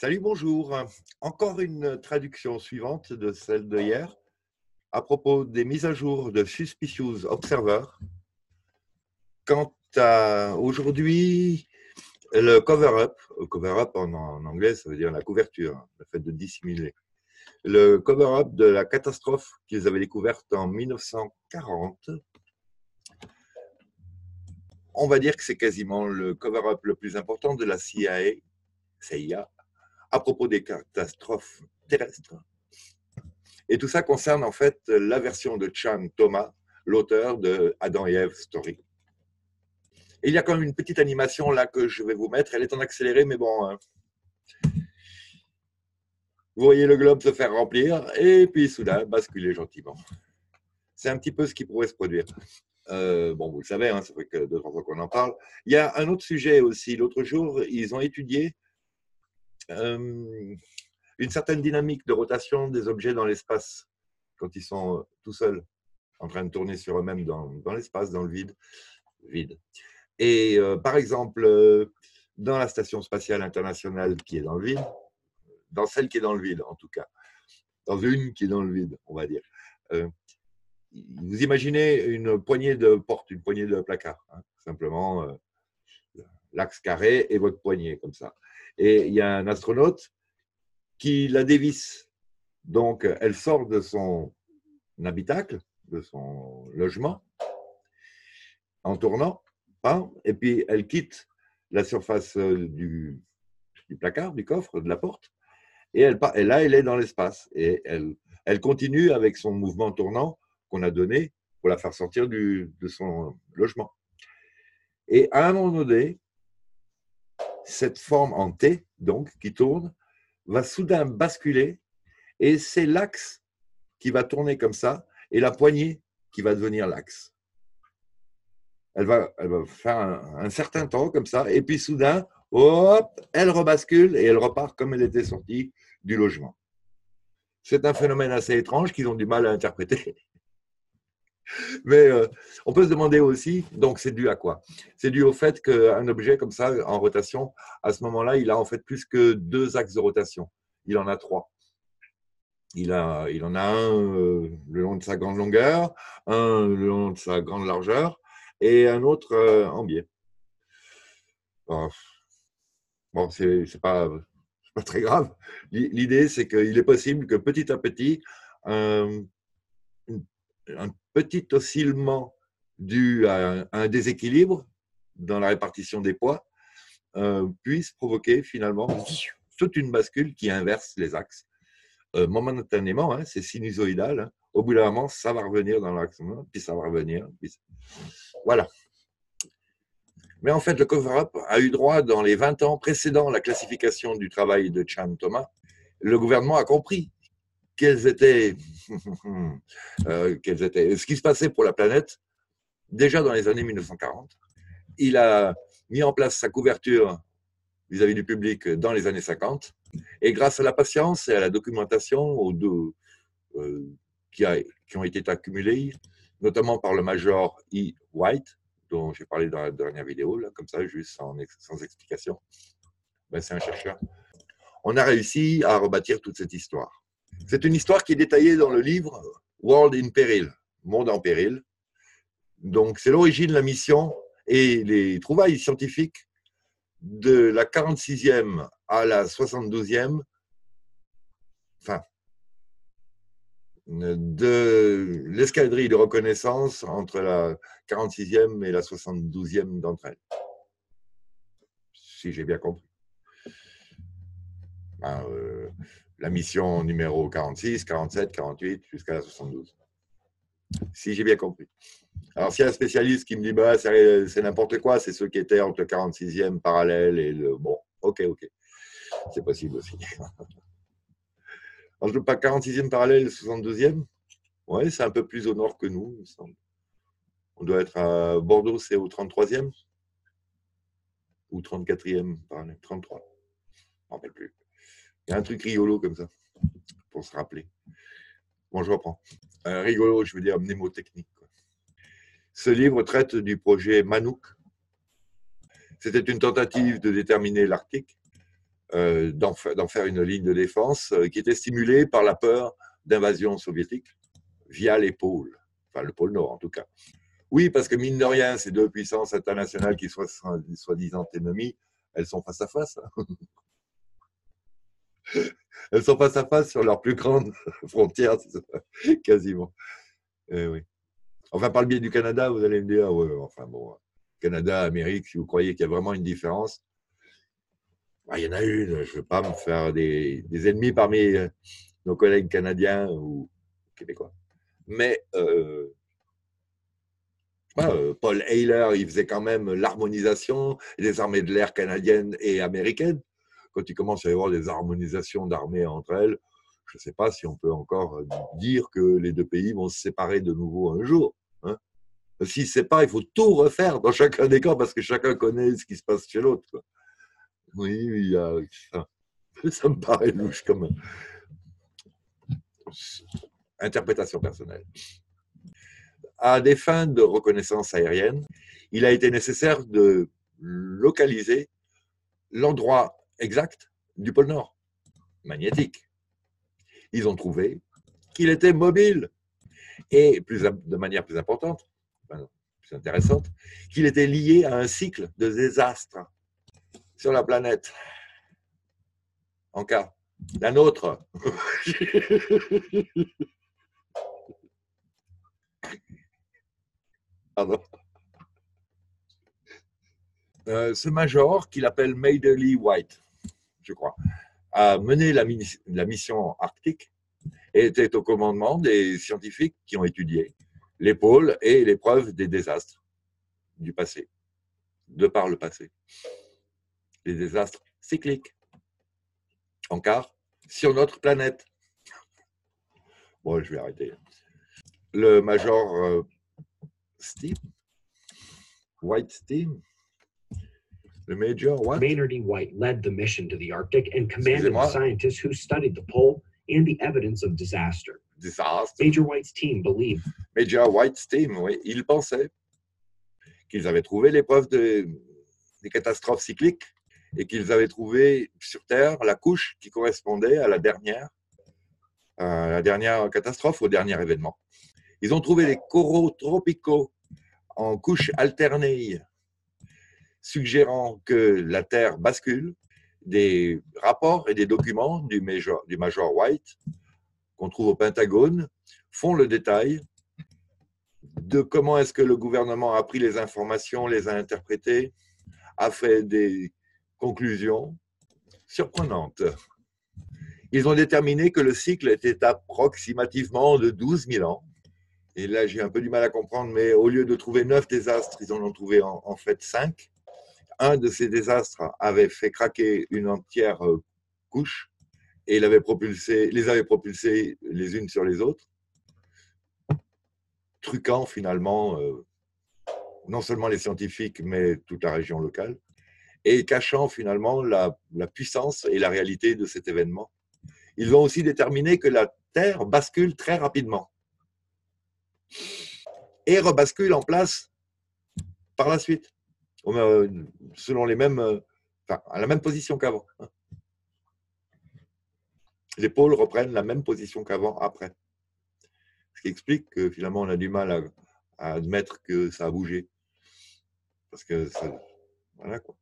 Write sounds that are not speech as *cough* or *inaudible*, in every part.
Salut, bonjour. Encore une traduction suivante de celle de hier à propos des mises à jour de Suspicious Observer. Quant à aujourd'hui, le cover-up, cover-up en, en, anglais, ça veut dire la couverture, le fait de dissimuler. Le cover-up de la catastrophe qu'ils avaient découverte en 1940. On va dire que c'est quasiment le cover-up le plus important de la CIA, CIA à propos des catastrophes terrestres. Et tout ça concerne en fait la version de Chan Thomas, l'auteur de Adam et Eve Story. Et il y a quand même une petite animation là que je vais vous mettre. Elle est en accéléré, mais bon. Hein. Vous voyez le globe se faire remplir et puis soudain basculer gentiment. C'est un petit peu ce qui pourrait se produire. Euh, bon, vous le savez, hein, ça fait que deux, trois fois qu'on en parle. Il y a un autre sujet aussi. L'autre jour, ils ont étudié euh, une certaine dynamique de rotation des objets dans l'espace quand ils sont euh, tout seuls en train de tourner sur eux-mêmes dans, l'espace, dans le vide. vide. Et euh, par exemple, dans la station spatiale internationale qui est dans le vide, dans celle qui est dans le vide en tout cas, dans une qui est dans le vide, on va dire. vous imaginez une poignée de portes, une poignée de placards, hein, simplement l'axe carré et votre poignée comme ça et il y a un astronaute qui la dévisse. Donc, elle sort de son habitacle, de son logement, en tournant, et puis elle quitte la surface euh, du, placard, du coffre, de la porte, et, elle, là, elle est dans l'espace. Et elle, continue avec son mouvement tournant qu'on a donné pour la faire sortir de son logement. Et à un moment donné, cette forme en T, donc, qui tourne, va soudain basculer et c'est l'axe qui va tourner comme ça et la poignée qui va devenir l'axe. Elle va, elle va faire un, certain temps comme ça et puis soudain, hop, elle rebascule et elle repart comme elle était sortie du logement. C'est un phénomène assez étrange qu'ils ont du mal à interpréter. Mais euh, on peut se demander aussi, donc c'est dû à quoi? C'est dû au fait qu'un objet comme ça, en rotation, à ce moment-là, il a en fait plus que deux axes de rotation. Il en a trois. Il, a, il en a un euh, le long de sa grande longueur, un le long de sa grande largeur et un autre euh, en biais. Bon, c'est pas, pas très grave. L'idée, c'est qu'il est possible que petit à petit, un petit oscillement dû à un, déséquilibre dans la répartition des poids euh, puisse provoquer finalement toute une bascule qui inverse les axes. Euh, momentanément, hein, c'est sinusoïdal. Hein. Au bout d'un moment, ça va revenir dans l'axe, puis ça va revenir. Voilà. Mais en fait, le cover-up a eu droit dans les 20 ans précédant la classification du travail de Chan Thomas. Le gouvernement a compris quels étaient, *laughs* euh, quels étaient ce qui se passait pour la planète déjà dans les années 1940. Il a mis en place sa couverture vis-à-vis du public dans les années 50. Et grâce à la patience et à la documentation euh, qui, a, qui, ont été accumulées, notamment par le major E. White, dont j'ai parlé dans la dernière vidéo, là, comme ça, juste sans, sans explication. Ben, C'est un chercheur. On a réussi à rebâtir toute cette histoire. C'est une histoire qui est détaillée dans le livre World in Peril, Monde en péril. Donc, c'est l'origine, la mission et les trouvailles scientifiques de la 46e à la 72e, enfin, de l'escadrille de reconnaissance entre la 46e et la 72e d'entre elles. Si j'ai bien compris. Ben, euh, la mission numéro 46, 47, 48 jusqu'à la 72. Si j'ai bien compris. Alors, s'il y a un spécialiste qui me dit bah, c'est n'importe quoi, c'est ceux qui étaient entre le 46e parallèle et le. Bon, ok, ok. C'est possible aussi. Alors, je ne pas 46e parallèle, le 72e Oui, c'est un peu plus au nord que nous, il me semble. On doit être à Bordeaux, c'est au 33e Ou 34e parallèle? 33. Je ne rappelle plus. Il y a un truc rigolo comme ça, pour se rappeler. Bon, je reprends. rigolo, je veux dire mnémotechnique. Ce livre traite du projet Manouk. C'était une tentative de déterminer l'Arctique. euh, d'en faire une ligne de défense qui était stimulée par la peur d'invasion soviétique via les pôles, enfin le pôle Nord en tout cas. Oui, parce que mine de rien, ces deux puissances internationales qui soient soi-disant ennemies, elles sont face à face. *laughs* Elles sont face à face sur leur plus grande *laughs* frontière, *laughs* quasiment. Eh oui. Enfin, par le biais du Canada, vous allez me dire, ouais, enfin bon, Canada, Amérique, si vous croyez qu'il y a vraiment une différence, bah, il y en a une. Je ne veux pas me faire des, ennemis parmi euh, nos collègues canadiens ou québécois. Mais euh, euh, Paul Hayler, il faisait quand même l'harmonisation des armées de l'air canadiennes et américaines. Quand il commence à y avoir des harmonisations d'armées entre elles, je ne sais pas si on peut encore dire que les deux pays vont se séparer de nouveau un jour. Hein. Si ce n'est pas, il faut tout refaire dans chacun des camps parce que chacun connaît ce qui se passe chez l'autre. Oui, a, ça, *laughs* ça, me paraît louche comme interprétation personnelle. À des fins de reconnaissance aérienne, il a été nécessaire de localiser l'endroit exact du pôle Nord, magnétique. Ils ont trouvé qu'il était mobile et plus, de manière plus importante, plus intéressante, qu'il était lié à un cycle de désastres sur la planète. En cas, la nôtre. *laughs* Pardon. Euh, ce major, qu'il appelle Madeley White, je crois, a mené la, mission arctique et était au commandement des scientifiques qui ont étudié les pôles et les preuves des désastres du passé, de par le passé. Les désastres cycliques, en quart, sur notre planète. Bon, je vais arrêter. Le major euh, Steve, White Steve, le major what? Maynard E. White led the mission to the Arctic and commanded the scientists who studied the pole and the evidence of disaster. Disaster? Major White's team believed. Major White's team, oui, il pensait qu'ils avaient trouvé l'épreuve de, des catastrophes cycliques et qu'ils avaient trouvé sur Terre la couche qui correspondait à la dernière, à la dernière catastrophe, au dernier événement. Ils ont trouvé les coraux tropicaux en couches alternées, suggérant que la Terre bascule des rapports et des documents du Major, du Major White qu'on trouve au Pentagone font le détail de comment est-ce que le gouvernement a pris les informations, les a interprétées, a fait des conclusions surprenantes. Ils ont déterminé que le cycle était approximativement de 12 000 ans. Et là, j'ai un peu du mal à comprendre, mais au lieu de trouver neuf désastres, ils en ont trouvé en, en fait cinq un de ces désastres avait fait craquer une entière euh, couche et les avait propulsées les unes sur les autres, truquant finalement euh, non seulement les scientifiques, mais toute la région locale, et cachant finalement la, la puissance et la réalité de cet événement. Ils ont aussi déterminé que la Terre bascule très rapidement et rebascule en place par la suite selon les mêmes, euh, à la même position qu'avant. Les pôles reprennent la même position qu'avant après. Ce qui explique que finalement on a du mal à, admettre que ça a bougé. Parce que ça, voilà quoi.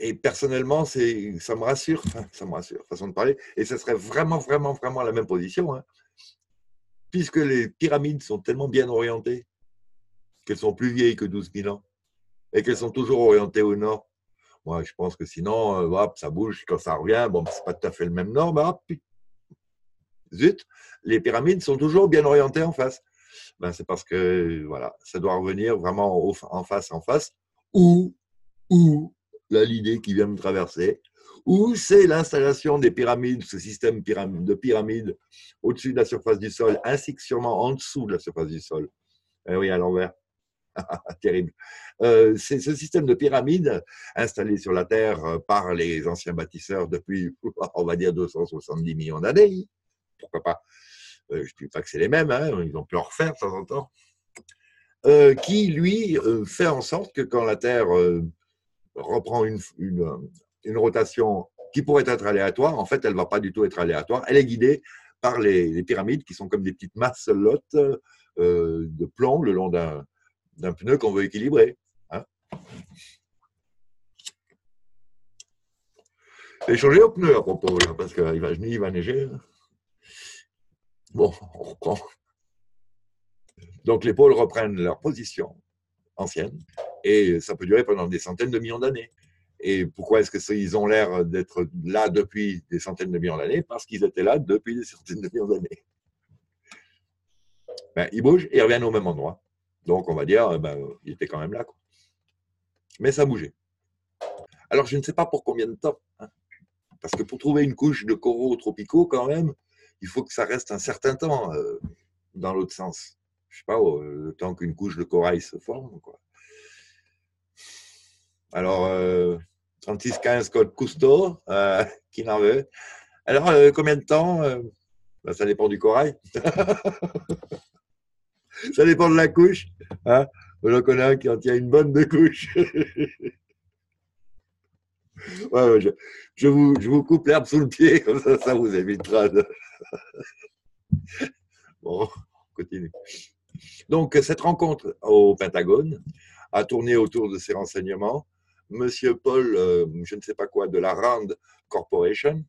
Et personnellement, ça me rassure, *laughs* ça me rassure, façon de parler. Et ce serait vraiment, vraiment, vraiment la même position. Hein. Puisque les pyramides sont tellement bien orientées qu'elles sont plus vieilles que 12 000 ans et qu'elles sont toujours orientées au nord. Moi, je pense que sinon, euh, ça bouge quand ça revient. Bon, c'est pas tout à fait le même nord, mais hop, zut, les pyramides sont toujours bien orientées en face. Ben, c'est parce que voilà, ça doit revenir vraiment en face, en face, ou, ou l'idée qui vient me traverser, ou c'est l'installation des pyramides, ce système de pyramides au-dessus de la surface du sol, ainsi que sûrement en dessous de la surface du sol. Eh oui, à l'envers. *laughs* Terrible. Euh, c'est ce système de pyramide installé sur la Terre euh, par les anciens bâtisseurs depuis, *laughs* on va dire, 270 millions d'années. Pourquoi pas? Euh, Je ne dis pas que c'est les mêmes, hein, ils ont pu en refaire de temps en temps. qui, lui, fait en sorte que quand la Terre reprend une, une rotation qui pourrait être aléatoire. En fait, elle ne va pas du tout être aléatoire. Elle est guidée par les, pyramides qui sont comme des petites masses lottes euh, de plomb le long d'un pneu qu'on veut équilibrer. Hein. J'ai changé au pneu à propos, parce qu'il va, il va neiger. Bon, on reprend. Donc les pôles reprennent leur position ancienne et ça peut durer pendant des centaines de millions d'années. Et pourquoi est-ce qu'ils ont l'air d'être là depuis des centaines de millions d'années? Parce qu'ils étaient là depuis des centaines de millions d'années. Ben, ils bougent et ils reviennent au même endroit. Donc on va dire, eh ben, ils étaient quand même là. Mais ça bougeait. Alors je ne sais pas pour combien de temps. Hein. parce que pour trouver une couche de coraux tropicaux, quand même, il faut que ça reste un certain temps euh, dans l'autre sens. Je ne sais pas, le temps qu'une couche de corail se forme. Alors, euh, 3615 code Cousteau, euh, *laughs* qui n'en veut. Alors, euh, combien de temps euh, ben, Ça dépend du corail. *laughs* ça dépend de la couche. Hein J'en connais un qui en tient une bonne de couche. ouais, je, je, vous, je, vous, coupe l'herbe sous le pied, *laughs* comme ça, ça vous évitera de. *laughs* bon, on continue. Donc, cette rencontre au Pentagone a tourné autour de ces renseignements Monsieur Paul, euh, je ne sais pas quoi, de la RAND Corporation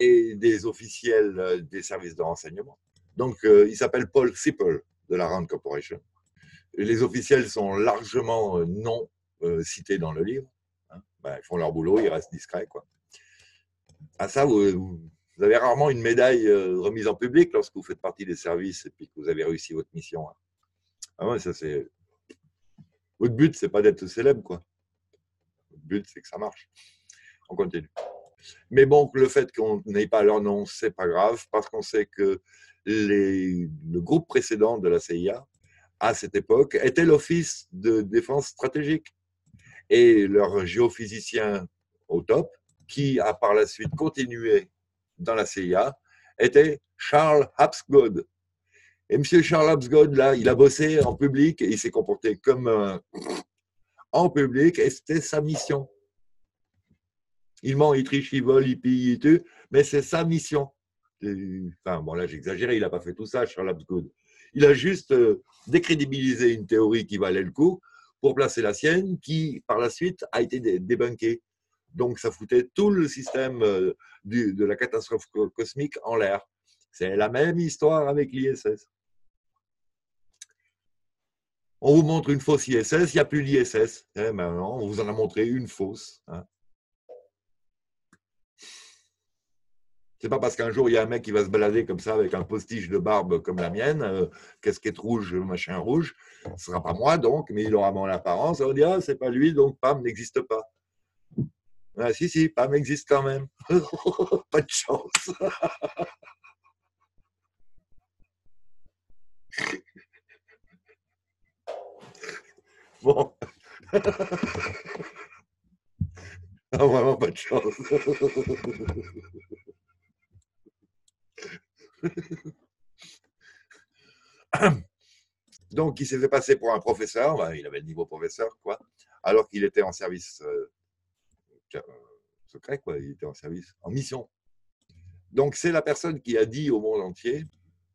et des officiels euh, des services de renseignement. Donc, euh, il s'appelle Paul Sippel de la RAND Corporation. Les officiels sont largement non cités dans le livre. Hein. Ben, ils font leur boulot, ils restent discrets. Quoi. À ça, vous, avez rarement une médaille remise en public lorsque vous faites partie des services et puis que vous avez réussi votre mission. Hein. Ah ouais, ça c'est. Votre but, c'est pas d'être célèbre, quoi but, c'est que ça marche. On continue. Mais bon, le fait qu'on n'ait pas leur nom, c'est pas grave, parce qu'on sait que le groupe précédent de la CIA, à cette époque, était l'Office de défense stratégique. Et leur géophysicien au top, qui a par la suite continué dans la CIA, était Charles Hapsgod. Et M. Charles Hapsgod, là, il a bossé en public et il s'est comporté comme un, en public et c'était sa mission. Il ment, il triche, il vole, il pille, il tue, mais c'est sa mission. Enfin, bon, là, j'exagérais, il n'a pas fait tout ça, Charles Absgood. Il a juste euh, décrédibilisé une théorie qui valait le coup pour placer la sienne, qui, par la suite, a été débunkée. Donc, ça foutait tout le système euh, de la catastrophe cosmique en l'air. C'est la même histoire avec l'ISS on vous montre une fausse ISS, il n'y a plus l'ISS. Eh, maintenant, on vous en a montré une fausse. Hein. C'est pas parce qu'un jour il y a un mec qui va se balader comme ça avec un postiche de barbe comme la mienne, euh, casquette rouge, machin rouge. Ce sera pas moi donc, mais il aura mon apparence. On dire, ah, c'est pas lui, donc Pam n'existe pas. Ah, si, si, Pam existe quand même. *laughs* pas de chance. *laughs* Bon. *laughs* Ah, vraiment pas de chance. *coughs* Donc, il s'est fait passer pour un professeur, il avait le niveau professeur, quoi, alors qu'il était en service euh, euh, secret, quoi, il était en service, en mission. Donc, c'est la personne qui a dit au monde entier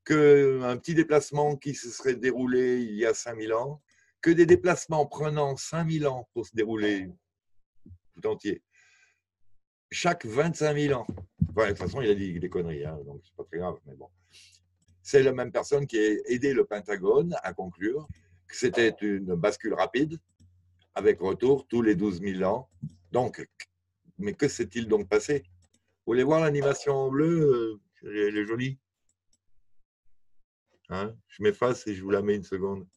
qu'un petit déplacement qui se serait déroulé il y a 5000 ans que des déplacements prenant 5000 ans pour se dérouler tout entier, chaque 25 000 ans. De toute façon, il a dit des conneries, hein, donc c'est pas très grave, mais bon. C'est la même personne qui a aidé le Pentagone à conclure que c'était une bascule rapide, avec retour tous les 12 000 ans. Donc, mais que s'est-il donc passé? Vous voulez voir l'animation en bleu Elle est jolie? Hein? Je m'efface et je vous la mets une seconde.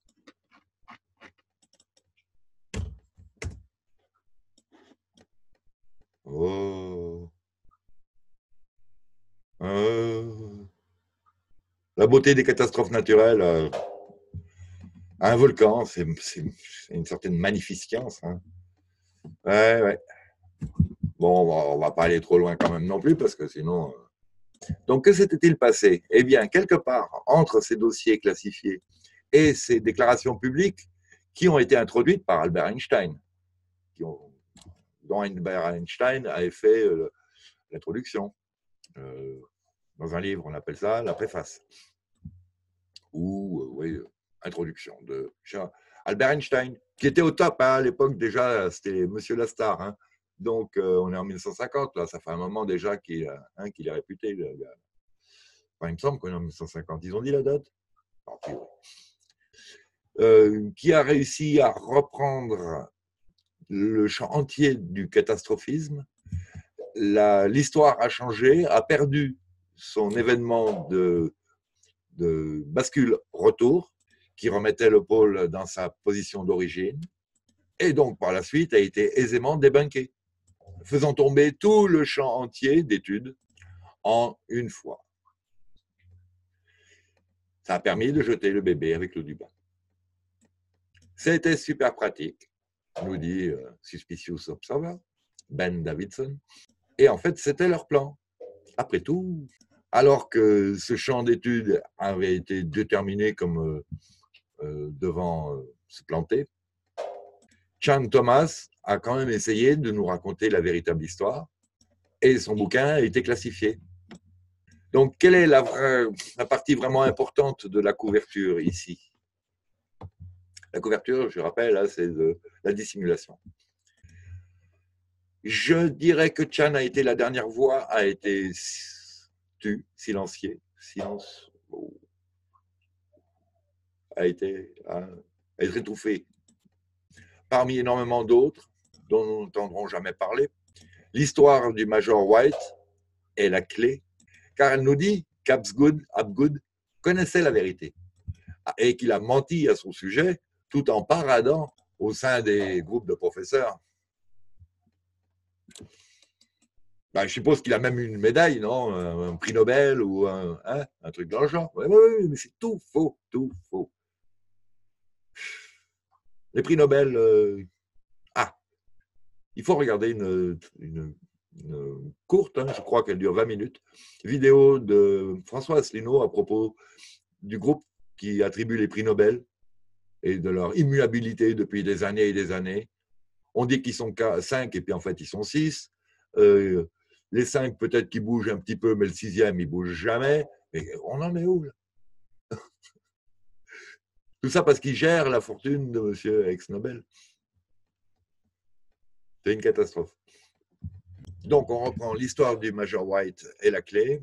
Oh. Euh. La beauté des catastrophes naturelles. Euh. Un volcan, c'est une certaine magnificence. Hein. Ouais, ouais. Bon, on va, va pas aller trop loin quand même non plus, parce que sinon. Euh. Donc, que s'était-il passé? Eh bien, quelque part, entre ces dossiers classifiés et ces déclarations publiques qui ont été introduites par Albert Einstein, dont Albert Einstein avait fait l'introduction. Dans un livre, on appelle ça la préface. Ou, oui, introduction de Albert Einstein, qui était au top hein, à l'époque déjà, c'était Monsieur Lastar. Hein. Donc, on est en 1950, là, ça fait un moment déjà qu'il hein, est réputé. il me semble qu'on est en 1950. Ils ont dit la date? Euh, qui a réussi à reprendre le champ entier du catastrophisme? L'histoire a changé, a perdu son événement de, de bascule-retour, qui remettait le pôle dans sa position d'origine, et donc par la suite a été aisément débunké, faisant tomber tout le champ entier d'études en une fois. Ça a permis de jeter le bébé avec l'eau du bain. C'était super pratique, nous dit euh, Suspicious Observer, Ben Davidson. Et en fait, c'était leur plan. Après tout, alors que ce champ d'études avait été déterminé comme euh, euh, devant se planter, Chan Thomas a quand même essayé de nous raconter la véritable histoire et son bouquin a été classifié. Donc, quelle est la, partie vraiment importante de la couverture ici? La couverture, je rappelle, hein, c'est la dissimulation. Je dirais que Chan a été la dernière voix, a été tue, silenciée, silence, a été, a, été étouffée parmi énormément d'autres dont nous n'entendrons jamais parler. L'histoire du Major White est la clé car elle nous dit qu'Abgood connaissait la vérité et qu'il a menti à son sujet tout en paradant au sein des groupes de professeurs. Ben, je suppose qu'il a même une médaille, non un, prix Nobel ou un, hein, truc dans le genre. Oui, oui, mais c'est tout faux, tout faux. Les prix Nobel, euh, ah, il faut regarder une, courte, hein, je crois qu'elle dure 20 minutes, vidéo de François Asselineau à propos du groupe qui attribue les prix Nobel et de leur immuabilité depuis des années et des années. On dit qu'ils sont 5 et puis en fait ils sont 6. Euh, les 5 peut-être qu'ils bougent un petit peu, mais le sixième il bouge jamais. Mais on en est où là? *laughs* Tout ça parce qu'ils gèrent la fortune de Monsieur ex-Nobel. C'est une catastrophe. Donc, on reprend l'histoire du Major White et la clé.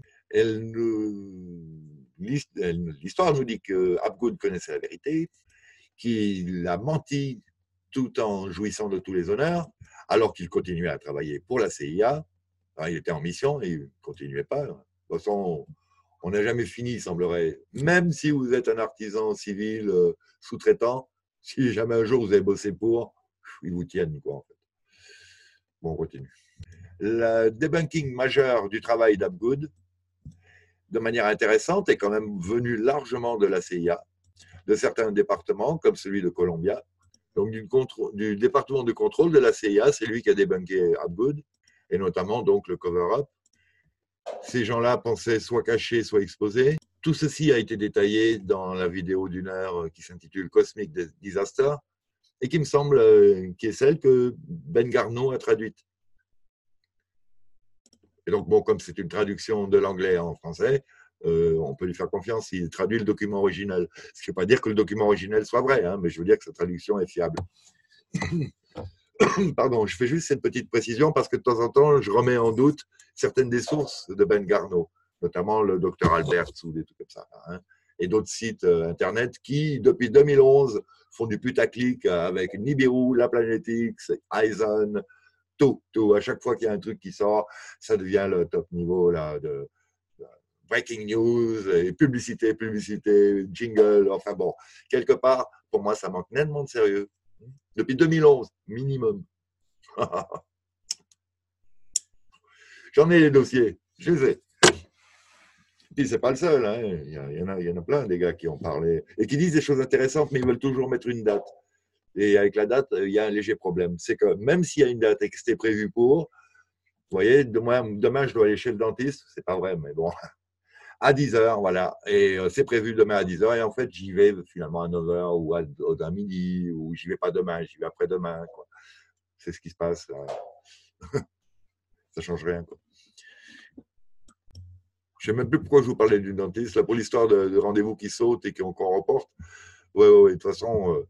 L'histoire nous dit que Abgood connaissait la vérité, qu'il a menti tout en jouissant de tous les honneurs, alors qu'il continuait à travailler pour la CIA. Il était en mission et il ne continuait pas. De toute façon, on n'a jamais fini, il semblerait. Même si vous êtes un artisan civil euh, sous-traitant, si jamais un jour vous avez bossé pour, ils vous tiennent, quoi, en fait. Bon, on continue le debunking majeur du travail d'Abgood, de manière intéressante, est quand même venu largement de la CIA, de certains départements, comme celui de Columbia. Donc, du, du département de contrôle de la CIA, c'est lui qui a débunké Abgood, et notamment donc le cover-up. Ces gens-là pensaient soit cachés, soit exposés. Tout ceci a été détaillé dans la vidéo d'une heure qui s'intitule Cosmic Disaster et qui me semble euh, qui est celle que Ben Garneau a traduite. Et donc, bon, comme c'est une traduction de l'anglais en français, euh, on peut lui faire confiance s'il traduit le document original. Ce qui ne veut pas dire que le document original soit vrai, hein, mais je veux dire que sa traduction est fiable. *coughs* Pardon, je fais juste cette petite précision parce que de temps en temps, je remets en doute certaines des sources de Ben Garneau, notamment le docteur Albert ou des trucs comme ça, hein, et d'autres sites euh, internet qui, depuis 2011, font du putaclic avec Nibiru, La Planète X, Eisen, tout, tout. À chaque fois qu'il y a un truc qui sort, ça devient le top niveau là, de, breaking news, et publicité, publicité, jingle. Enfin bon, quelque part, pour moi, ça manque nettement de sérieux. Depuis 2011, minimum. *laughs* J'en ai les dossiers, je les ai. Puis c'est pas le seul, hein. il, y en a, plein des gars qui ont parlé et qui disent des choses intéressantes, mais ils veulent toujours mettre une date. Et avec la date, il y a un léger problème. C'est que même s'il y a une date et que c'était prévu pour, vous voyez, demain, demain, je dois aller chez le dentiste, c'est pas vrai, mais bon, à 10 h voilà. Et euh, c'est prévu demain à 10 h Et en fait, j'y vais finalement à 9 h ou à, midi, ou j'y vais pas demain, j'y vais après-demain. C'est ce qui se passe. *laughs* ça change rien. Quoi. Je ne sais même plus pourquoi je vous parlais du dentiste, là, pour l'histoire de, rendez-vous qui sautent et qu'on reporte. Oui, oui, ouais, de toute façon,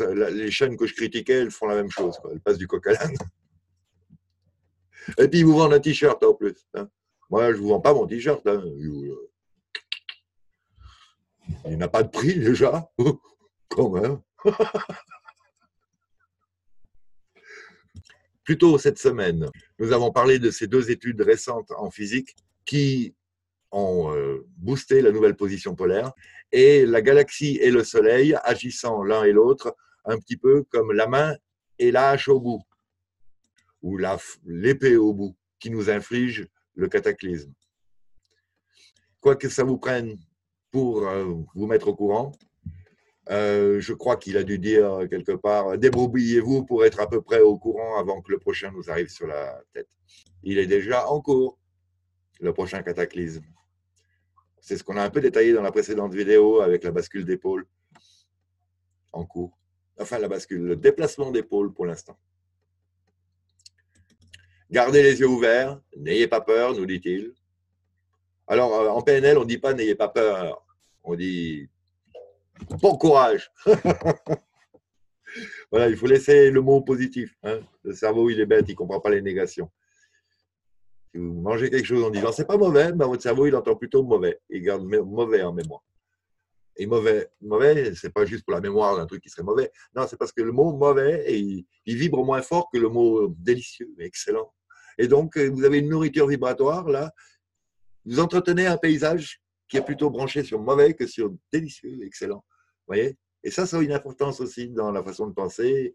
euh, les chaînes que je critiquais, elles font la même chose. Elles passent du coq à l'âne. *laughs* Et puis, ils vous vendent un t-shirt en plus. Hein. Moi, je ne vous vends pas mon t-shirt. Hein. Euh, il n'a pas de prix déjà. *laughs* Quand même. *laughs* Plus tôt cette semaine, nous avons parlé de ces deux études récentes en physique qui ont euh, boosté la nouvelle position polaire et la galaxie et le Soleil agissant l'un et l'autre un petit peu comme la main et la hache au bout, ou l'épée au bout, qui nous inflige le cataclysme. Quoi que ça vous prenne pour euh, vous mettre au courant, euh, je crois qu'il a dû dire quelque part débrouillez-vous pour être à peu près au courant avant que le prochain nous arrive sur la tête. Il est déjà en cours, le prochain cataclysme. C'est ce qu'on a un peu détaillé dans la précédente vidéo avec la bascule d'épaule en cours. Enfin, la bascule, le déplacement d'épaule pour l'instant. Gardez les yeux ouverts, n'ayez pas peur, nous dit-il. Alors, euh, en PNL, on ne dit pas n'ayez pas peur, on dit Bon courage. *laughs* voilà, il faut laisser le mot positif. Hein. Le cerveau, il est bête, il ne comprend pas les négations. Si vous mangez quelque chose en disant c'est pas mauvais, ben votre cerveau, il entend plutôt mauvais. Il garde mauvais en mémoire. Et mauvais, mauvais, c'est pas juste pour la mémoire d'un truc qui serait mauvais. Non, c'est parce que le mot mauvais, il, il vibre moins fort que le mot délicieux, excellent. Et donc, vous avez une nourriture vibratoire, là. Vous entretenez un paysage qui est plutôt branché sur mauvais que sur délicieux, excellent. voyez? Et ça, ça a une importance aussi dans la façon de penser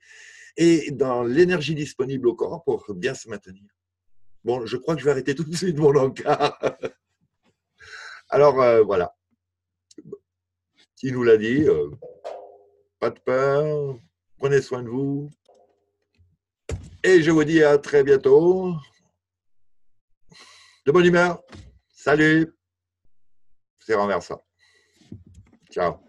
et dans l'énergie disponible au corps pour bien se maintenir. Bon, je crois que je vais arrêter tout de suite mon encart. *laughs* Alors, euh, voilà. Qui nous l'a dit euh, Pas de peur, prenez soin de vous. Et je vous dis à très bientôt. De bonne humeur. Salut c'est renversant. Ciao.